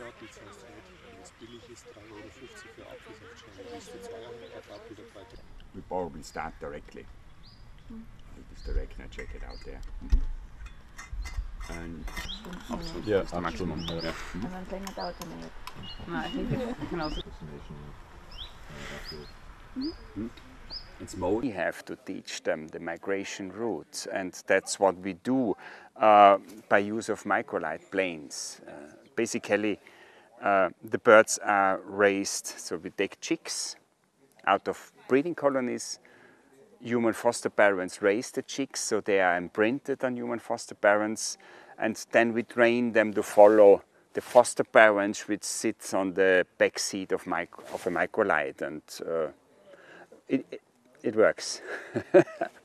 Quadratmeter heißt wenn es billig ist, 3,50 Euro für Apfelsaftschale, bis zu 200 Quadratmeter breiter. We probably start directly. Hmm. This direction, I check it out there. And Ja, the maximum. Ja. Yeah. Und wenn es länger dauert, dann nicht. Nein, ich denke genauso. It's more. We have to teach them the migration routes, and that's what we do uh, by use of microlight planes. Uh, basically, uh, the birds are raised, so we take chicks out of breeding colonies. Human foster parents raise the chicks, so they are imprinted on human foster parents, and then we train them to follow the foster parents, which sits on the back seat of, mic- of a microlight, and uh, it, it, it works.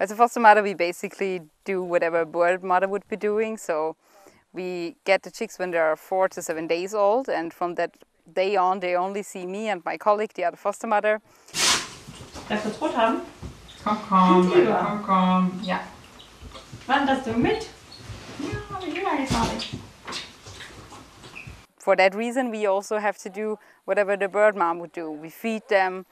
As a foster mother, we basically do whatever a bird mother would be doing. So we get the chicks when they are four to seven days old, and from that day on, they only see me and my colleague, the other foster mother. Darfst du das Brot haben? Komm, komm, Lieber. komm, komm. Ja. Wanderst du mit? Ja, aber ich will eigentlich gar nicht. For that reason, we also have to do whatever the bird mom would do. We feed them,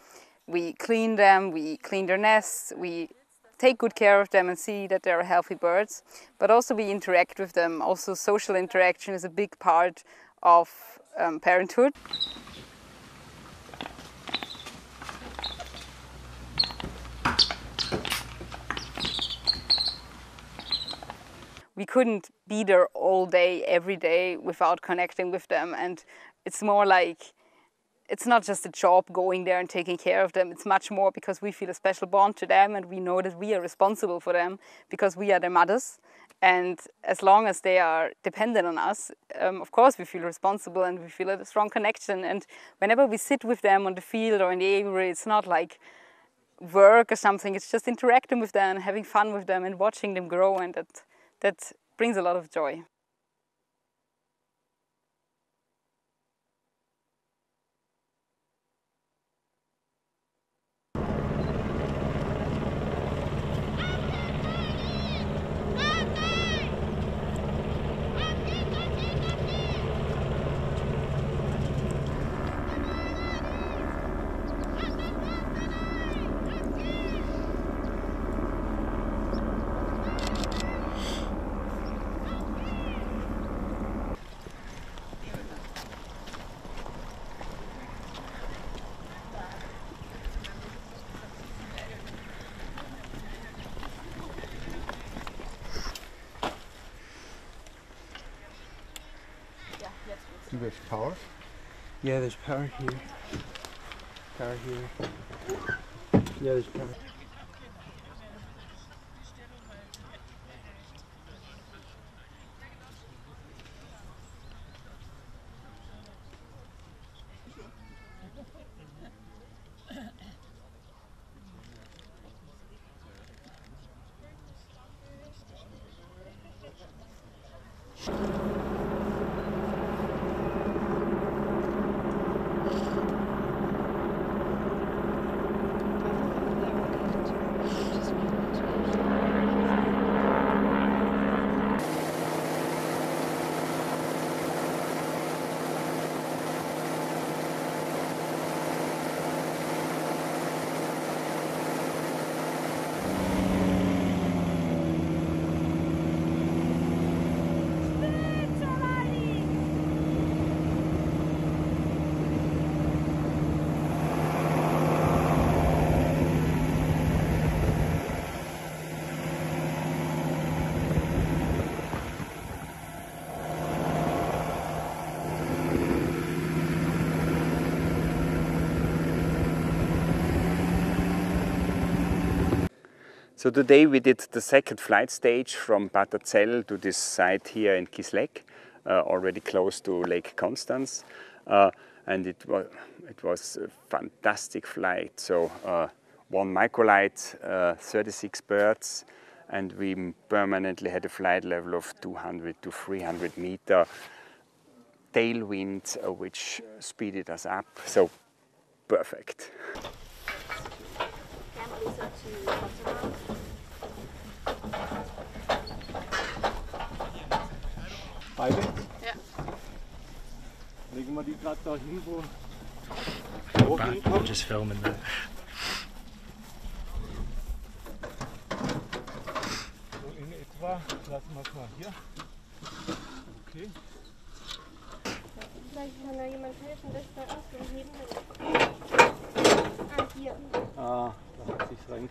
we clean them, we clean their nests, we take good care of them and see that they're healthy birds. But also we interact with them. Also, social interaction is a big part of um, parenthood. we couldn't be there all day, every day without connecting with them. And it's more like it's not just a job going there and taking care of them. It's much more because we feel a special bond to them and we know that we are responsible for them because we are their mothers. And as long as they are dependent on us, um, of course, we feel responsible and we feel a strong connection. And whenever we sit with them on the field or in the aviary, it's not like work or something. It's just interacting with them having fun with them and watching them grow. And that, that brings a lot of joy. There's power. Yeah, there's power here. Power here. Yeah, there's power. So today we did the second flight stage from Paterzell to this site here in Kisslegg, uh, already close to Lake Constance. Uh, and it was, it was a fantastic flight. So uh, one microlight, uh, 36 birds, and we permanently had a flight level of 200 to 300 meter tailwind, uh, which speeded us up. So perfect. Beide? Ja. Legen wir die gerade da hin, wo I'm just filming that. so in etwa. Lassen wir es mal hier. Okay. Vielleicht kann da jemand helfen, das da auszuheben. Ah, hier. Ah, da hat sich's rein.